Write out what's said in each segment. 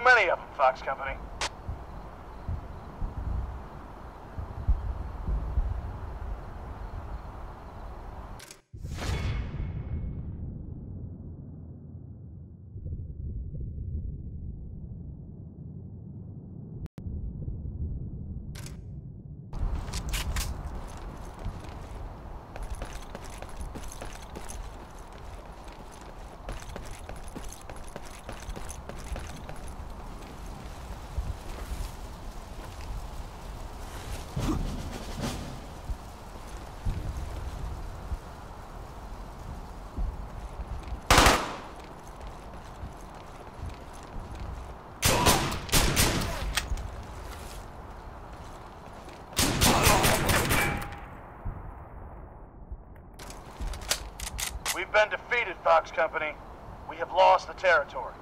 many of them, Fox Company. We've been defeated, Fox Company. We have lost the territory.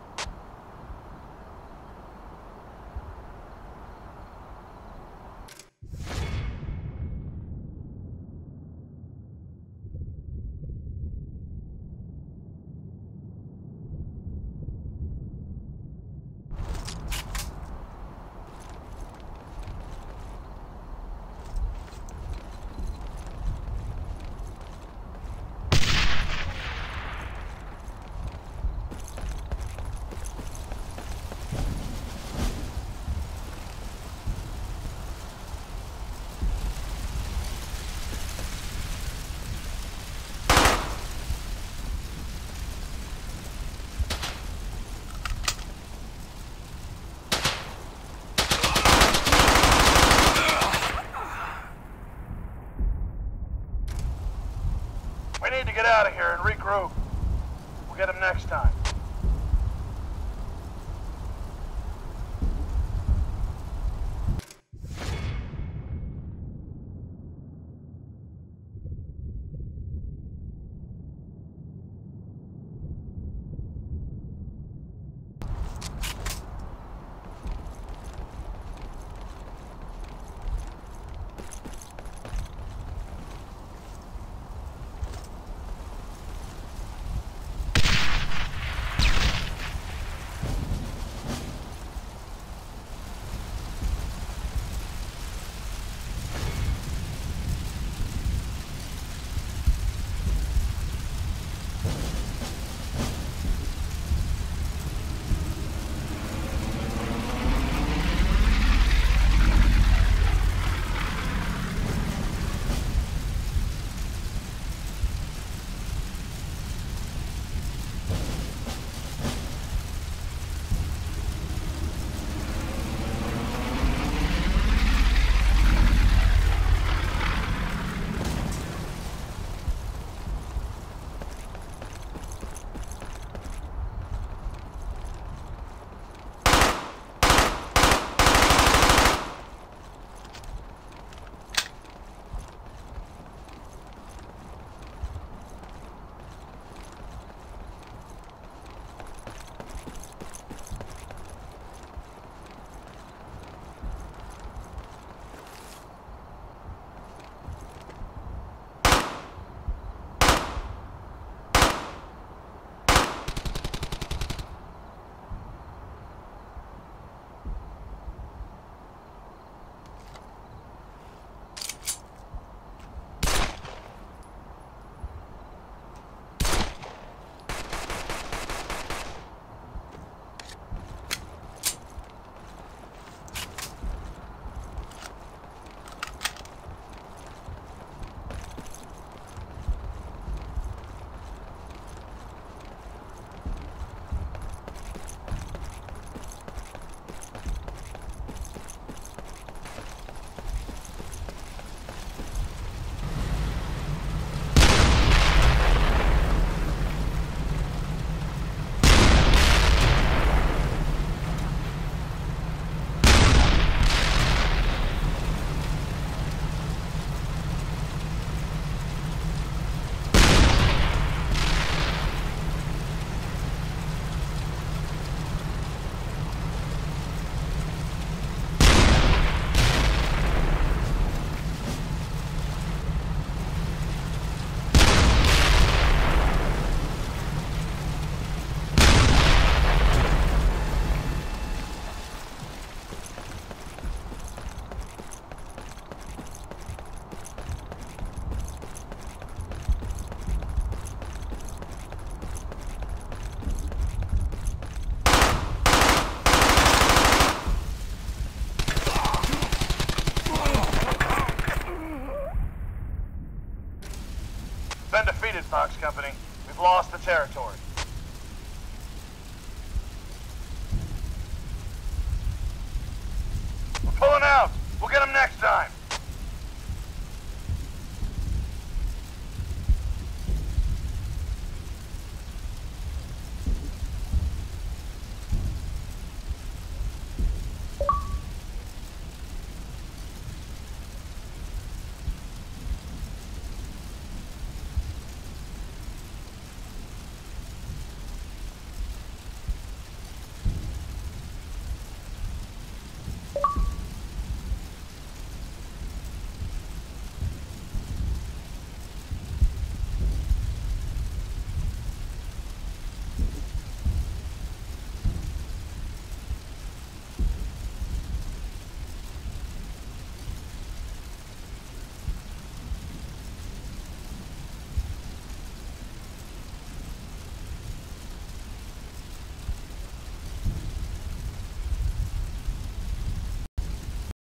We need to get out of here and regroup. We'll get him next time. Fox Company. We've lost the territory. We're pulling out. We'll get them time.